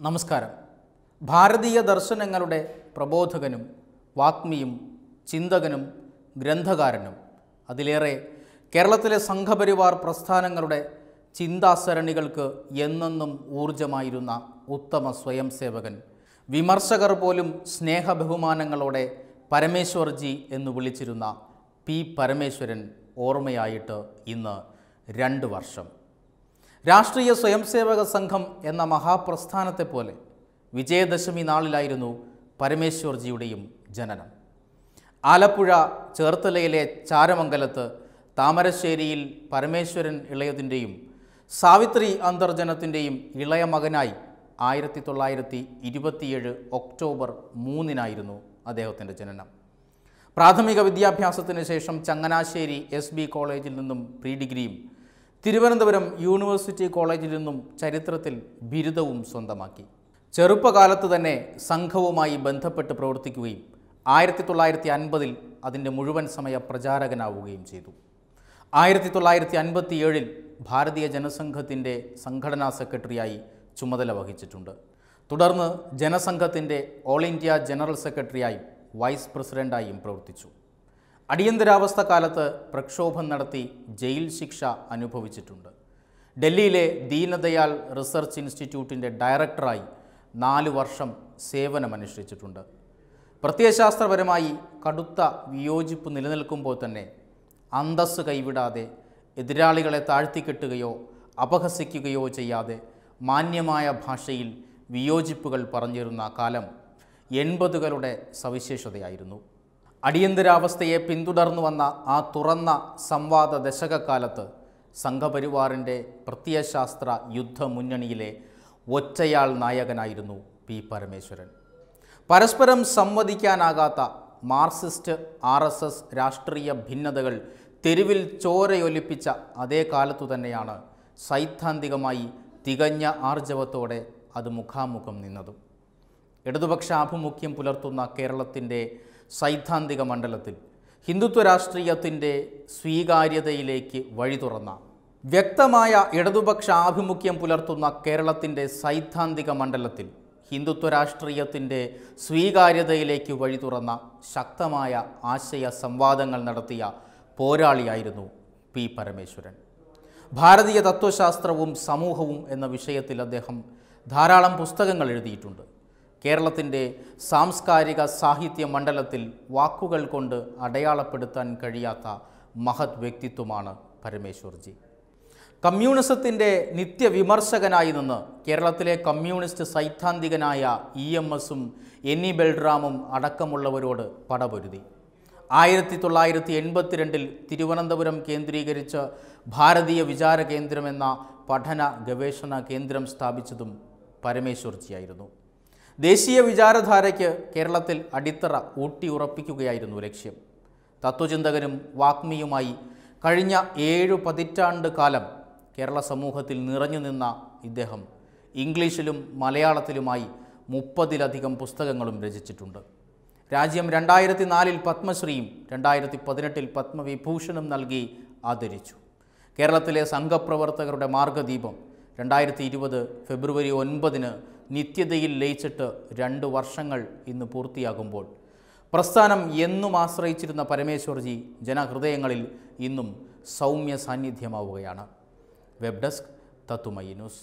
നമസ്കാരം. ഭാരതീയ ദർശനങ്ങളുടെ പ്രബോധകനും വാഗ്മിയും ചിന്തകനും ഗ്രന്ഥകാരനും. അതിലേറെ കേരളത്തിലെ സംഘപരിവാർ പ്രസ്ഥാനങ്ങളുടെ ചിന്താസരണികൾക്ക് എന്നെന്നും ഊർജമായിരുന്ന ഉത്തമ സ്വയം സേവകൻ വിമർശകർ പോലും സ്നേഹബഹുമാനങ്ങളോടെ പരമേശ്വർജി എന്ന് വിളിച്ചിരുന്ന പി പരമേശ്വരൻ ഓർമ്മയായിട്ട് ഇന്ന് രണ്ട് വർഷം. രാഷ്ട്രീയ സ്വയംസേവക സംഘം എന്ന മഹാപ്രസ്ഥാനത്തെ പോലെ വിജയദശമി നാളിലായിരുന്നു പരമേശ്വർജിയുടെയും ജനനം. ആലപ്പുഴ ചേർത്തലയിലെ ചാരമംഗലത്ത് താമരശ്ശേരിയിൽ പരമേശ്വരൻ ഇളയതിന്റെയും സാവിത്രി അന്തർജനത്തിന്റെയും ഇളയ മകനായി ആയിരത്തി തൊള്ളായിരത്തി ഇരുപത്തിയേഴ് ഒക്ടോബർ മൂന്നിനായിരുന്നു അദ്ദേഹത്തിന്റെ ജനനം. പ്രാഥമിക വിദ്യാഭ്യാസത്തിന് ശേഷം ചങ്ങനാശ്ശേരി എസ് കോളേജിൽ നിന്നും പ്രീ ഡിഗ്രിയും തിരുവനന്തപുരം യൂണിവേഴ്സിറ്റി കോളേജിൽ നിന്നും ചരിത്രത്തിൽ ബിരുദവും സ്വന്തമാക്കി. ചെറുപ്പകാലത്ത് തന്നെ സംഘവുമായി ബന്ധപ്പെട്ട് പ്രവർത്തിക്കുകയും ആയിരത്തി തൊള്ളായിരത്തി അൻപതിൽ അതിന്റെ മുഴുവൻ സമയ പ്രചാരകനാവുകയും ചെയ്തു. ആയിരത്തി തൊള്ളായിരത്തി അൻപത്തി ഏഴിൽ ഭാരതീയ ജനസംഘത്തിന്റെ സംഘടനാ സെക്രട്ടറിയായി ചുമതല വഹിച്ചിട്ടുണ്ട്. തുടർന്ന് ജനസംഘത്തിന്റെ ഓൾ ഇന്ത്യ ജനറൽ സെക്രട്ടറിയായും വൈസ് പ്രസിഡന്റായും പ്രവർത്തിച്ചു. അടിയന്തരാവസ്ഥ കാലത്ത് പ്രക്ഷോഭം നടത്തി ജയിൽ ശിക്ഷ അനുഭവിച്ചിട്ടുണ്ട്. ഡൽഹിയിലെ ദീനദയാൽ റിസർച്ച് ഇൻസ്റ്റിറ്റ്യൂട്ടിന്റെ ഡയറക്ടറായി നാല് വർഷം സേവനമനുഷ്ഠിച്ചിട്ടുണ്ട്. പ്രത്യയശാസ്ത്രപരമായി കടുത്ത വിയോജിപ്പ് നിലനിൽക്കുമ്പോൾ തന്നെ അന്തസ്സ് കൈവിടാതെ എതിരാളികളെ താഴ്ത്തിക്കെട്ടുകയോ അപഹസിക്കുകയോ ചെയ്യാതെ മാന്യമായ ഭാഷയിൽ വിയോജിപ്പുകൾ പറഞ്ഞിരുന്ന കാലം എൺപതുകളുടെ സവിശേഷതയായിരുന്നു. അടിയന്തരാവസ്ഥയെ പിന്തുടർന്നു വന്ന ആ തുറന്ന സംവാദ ദശകക്കാലത്ത് സംഘപരിവാറിന്റെ പ്രത്യയശാസ്ത്ര യുദ്ധമുന്നണിയിലെ ഒറ്റയാൾ നായകനായിരുന്നു പി പരമേശ്വരൻ. പരസ്പരം സംവദിക്കാനാകാത്ത മാർക്സിസ്റ്റ് ആർ എസ് എസ് രാഷ്ട്രീയ ഭിന്നതകൾ തെരുവിൽ ചോരയൊലിപ്പിച്ച അതേ കാലത്തു തന്നെയാണ് സൈദ്ധാന്തികമായി തികഞ്ഞ ആർജവത്തോടെ അത് മുഖാമുഖം നിന്നതും. ഇടതുപക്ഷ ആഭിമുഖ്യം പുലർത്തുന്ന കേരളത്തിന്റെ സൈദ്ധാന്തിക മണ്ഡലത്തിൽ ഹിന്ദുത്വ രാഷ്ട്രീയത്തിന്റെ സ്വീകാര്യതയിലേക്ക് വഴി തുറന്ന വ്യക്തമായ ഇടതുപക്ഷ ആഭിമുഖ്യം പുലർത്തുന്ന കേരളത്തിന്റെ സൈദ്ധാന്തിക മണ്ഡലത്തിൽ ഹിന്ദുത്വ രാഷ്ട്രീയത്തിന്റെ സ്വീകാര്യതയിലേക്ക് വഴി തുറന്ന ശക്തമായ ആശയ സംവാദങ്ങൾ നടത്തിയ പോരാളിയായിരുന്നു പി പരമേശ്വരൻ. ഭാരതീയ തത്വശാസ്ത്രവും സമൂഹവും എന്ന വിഷയത്തിൽ അദ്ദേഹം ധാരാളം പുസ്തകങ്ങൾ എഴുതിയിട്ടുണ്ട്. കേരളത്തിന്റെ സാംസ്കാരിക സാഹിത്യ മണ്ഡലത്തിൽ വാക്കുകൾ കൊണ്ട് അടയാളപ്പെടുത്താൻ കഴിയാത്ത മഹത് വ്യക്തിത്വമാണ് പരമേശ്വർജി. കമ്മ്യൂണിസത്തിന്റെ നിത്യവിമർശകനായി നിന്ന് കേരളത്തിലെ കമ്മ്യൂണിസ്റ്റ് സൈദ്ധാന്തികനായ ഇ എം എസും എന്നി ബൽറാമും അടക്കമുള്ളവരോട് പടപൊരുതി. ആയിരത്തി തൊള്ളായിരത്തി എൺപത്തിരണ്ടിൽ തിരുവനന്തപുരം കേന്ദ്രീകരിച്ച് ഭാരതീയ വിചാര കേന്ദ്രം എന്ന പഠന ഗവേഷണ കേന്ദ്രം സ്ഥാപിച്ചതും പരമേശ്വർജിയായിരുന്നു. ദേശീയ വിചാരധാരയ്ക്ക് കേരളത്തിൽ അടിത്തറ ഊട്ടിയുറപ്പിക്കുകയായിരുന്നു ലക്ഷ്യം. തത്വചിന്തകനും വാഗ്മിയുമായി കഴിഞ്ഞ ഏഴു പതിറ്റാണ്ട് കാലം കേരള സമൂഹത്തിൽ നിറഞ്ഞു നിന്ന ഇദ്ദേഹം ഇംഗ്ലീഷിലും മലയാളത്തിലുമായി മുപ്പതിലധികം പുസ്തകങ്ങളും രചിച്ചിട്ടുണ്ട്. രാജ്യം രണ്ടായിരത്തി നാലിൽ പത്മശ്രീയും രണ്ടായിരത്തി പതിനെട്ടിൽ പത്മവിഭൂഷണും നൽകി ആദരിച്ചു. കേരളത്തിലെ സംഘപ്രവർത്തകരുടെ മാർഗദീപം രണ്ടായിരത്തി ഇരുപത് ഫെബ്രുവരി ഒൻപതിന് നിത്യതയിൽ ലയിച്ചിട്ട് രണ്ട് വർഷങ്ങൾ ഇന്ന് പൂർത്തിയാകുമ്പോൾ. പ്രസ്ഥാനം എന്നും ആശ്രയിച്ചിരുന്ന പരമേശ്വർജി ജനഹൃദയങ്ങളിൽ ഇന്നും സൗമ്യ സാന്നിധ്യമാവുകയാണ് വെബ് ഡെസ്ക് തത്തുമയി ന്യൂസ്.